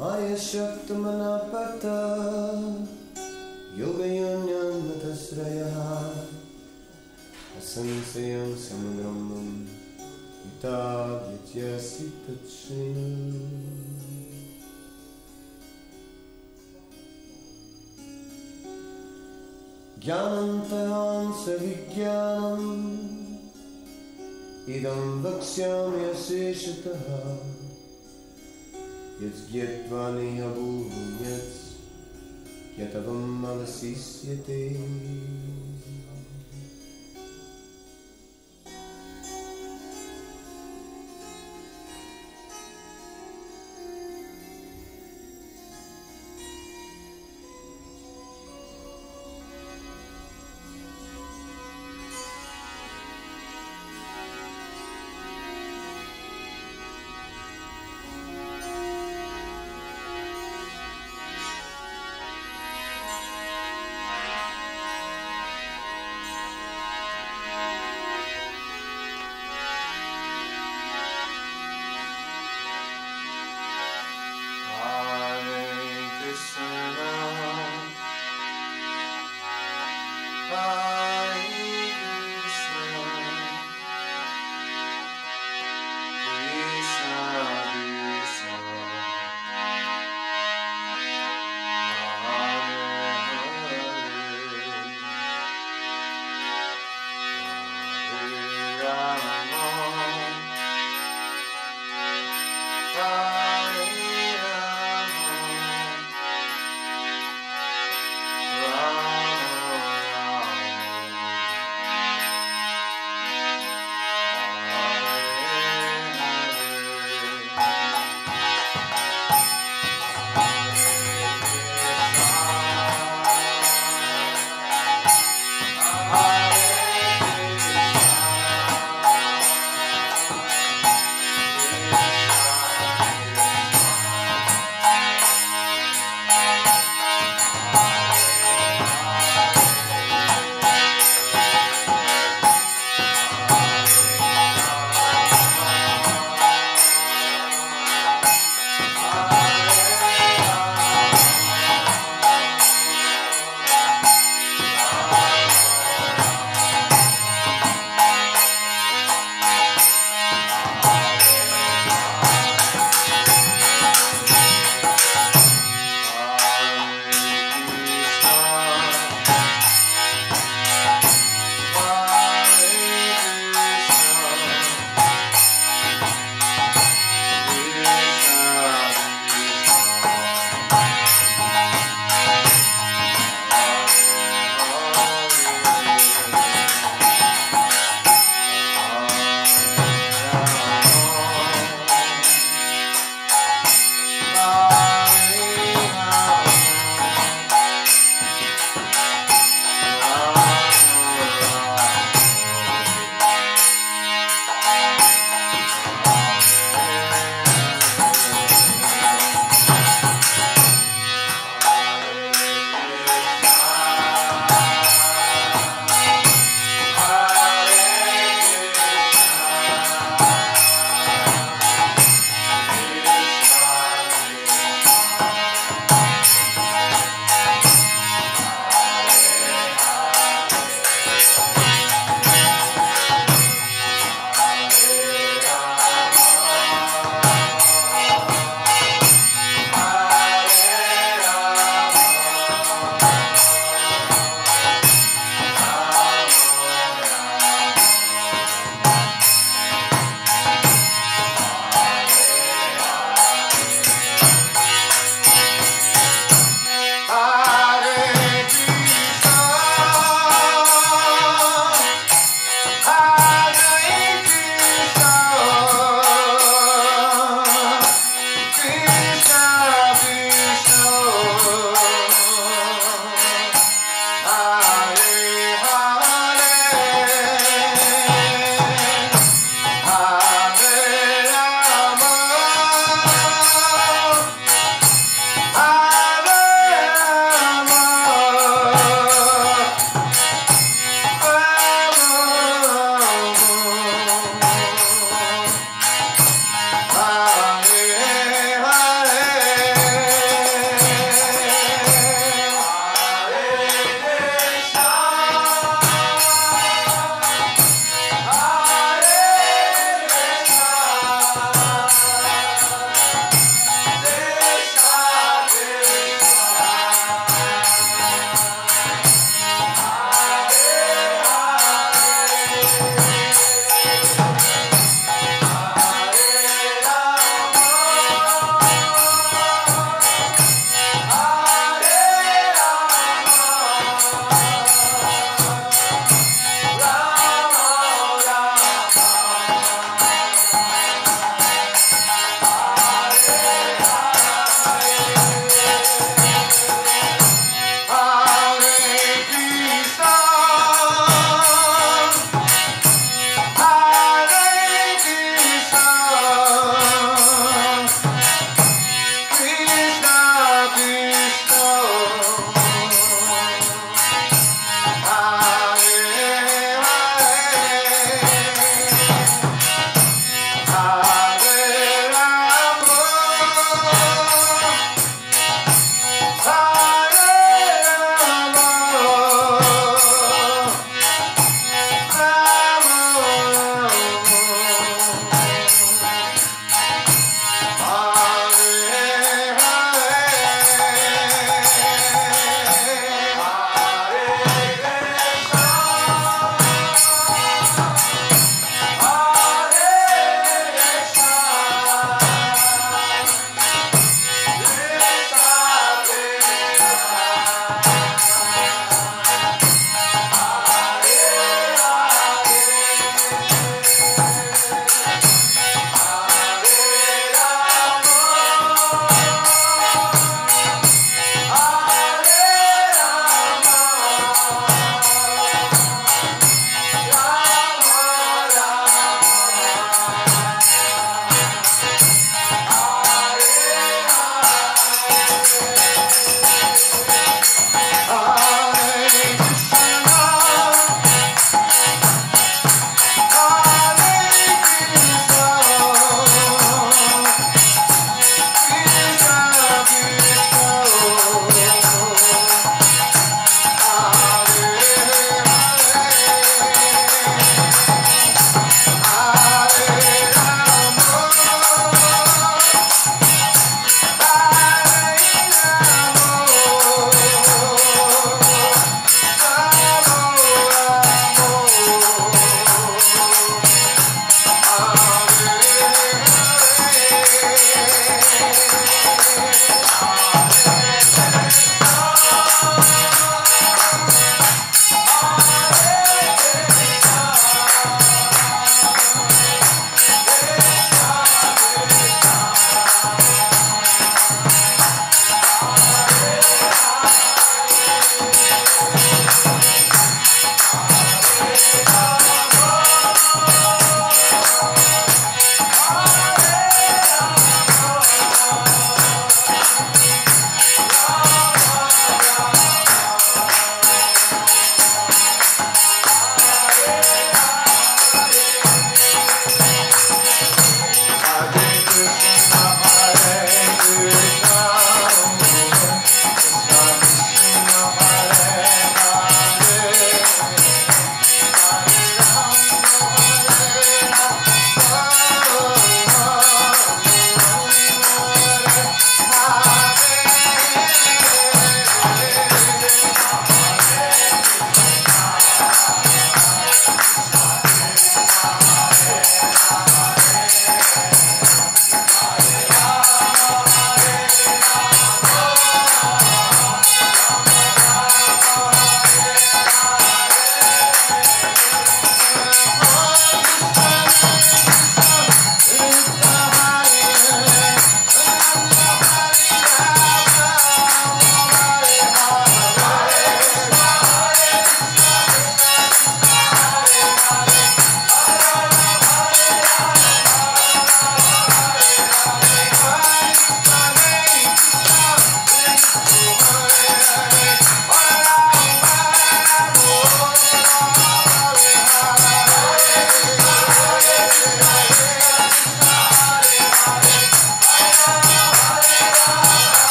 Maya Shaktamanapata Yogayanyanmatasrayaha Asansayam samagramam Yutavyatya ज्ञानन्तहांस विज्ञानम् इदं वक्ष्यामि अशेषतः Yajgyadvaneha bhunyats Yatavam avasisyate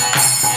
Bye.